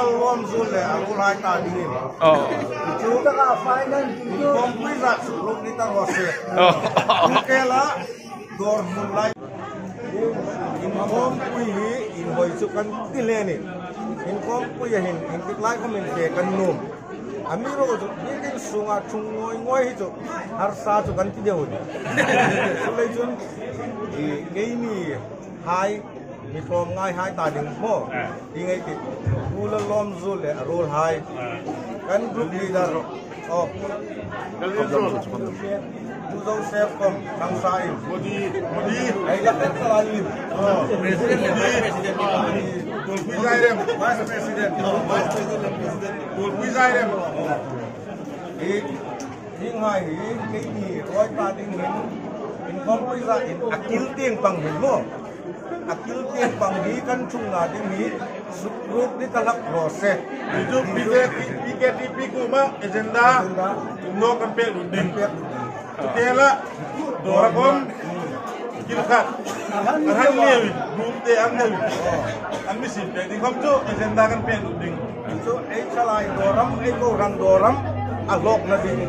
oh i Mula luam zule Aku lai ta ni chu ta ka finance tu Kong kuisa Luk ni ta oh Kela Dor mulai In kong kui hi In hoi kan ni In kong kui hin In tik lai kom in ke kan num Amiro ko ni kin sunga chung ngoi ngoi hi chu har sa chu kan ti deu ni Sulai chun i ngei ni hai mi from ngai hai ta ding mo i ngai ti pula lom zul le rol hai kan group leader of Tuzaw Sefcom ng Saim. Modi, Modi. Ay lapit sa lalim. Oh, President, President. Tulpi Zairem, Vice President. Vice President, President. Tulpi Zairem. Eh, yung hai, cái gì rồi ta định hình in không có ra akil tiền bằng hình mo akil tiền bằng hi kan chung na ding hi talak rose Itu PKTP kuma agenda tumno kampe luding. Kela dorakom kilkat. Arhan lewi group te ang lewi. Ang misin pe di kom tu agenda kan pe luding. so ai chalai doram ai ko rang doram alok na din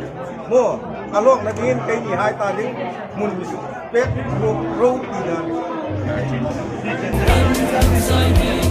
mo alok na din kay ni hai ta ding mun bis pet ro ro ti na Mercy,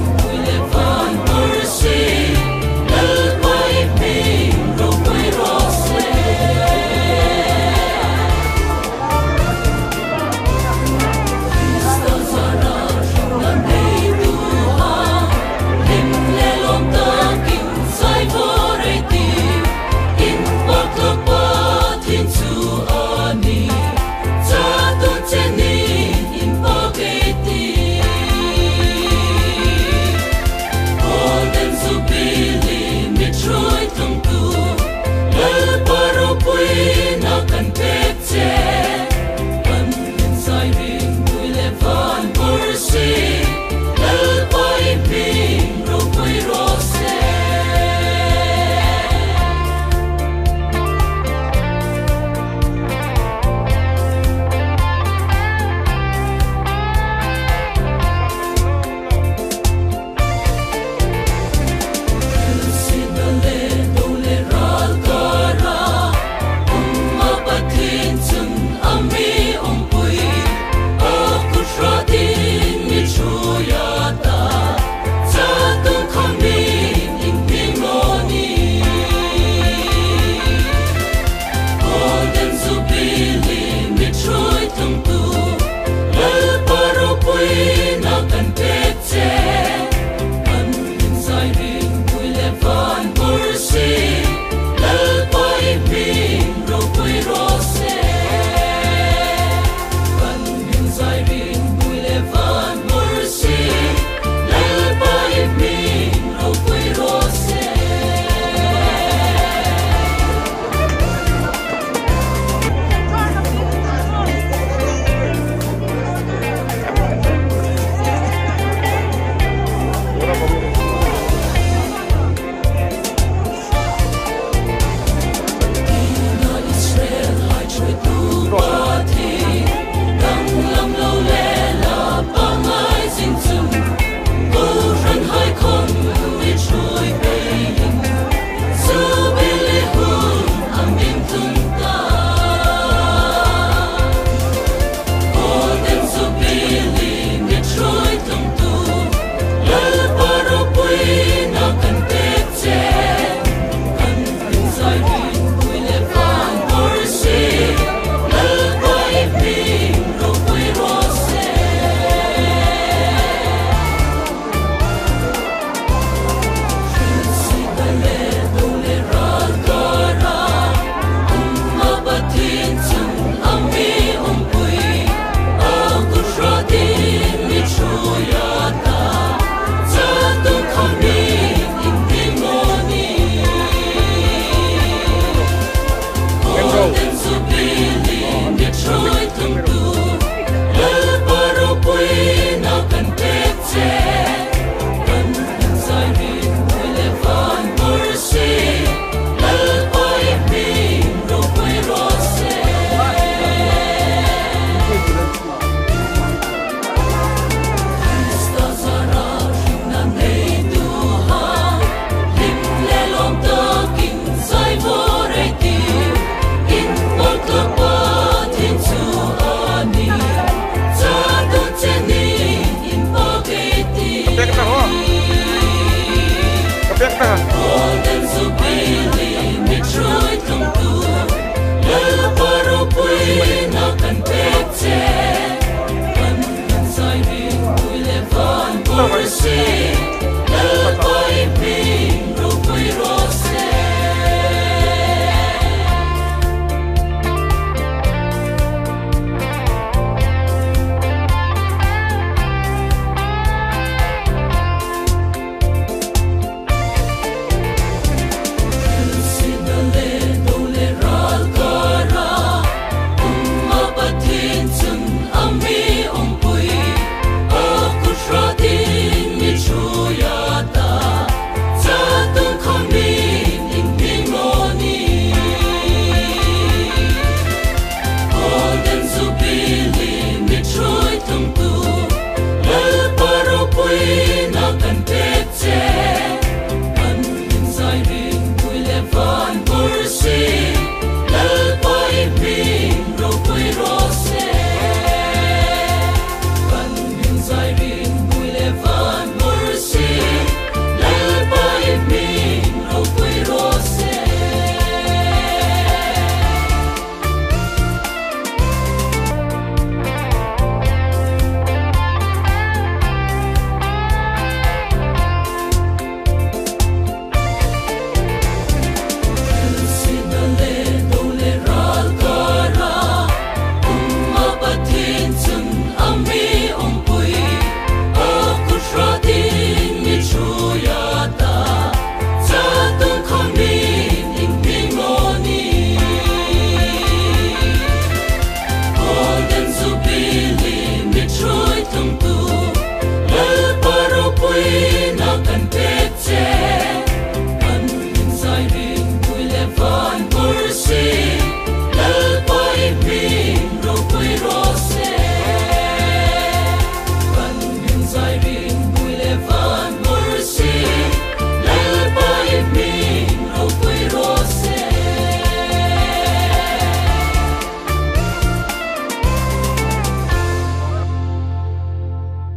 found.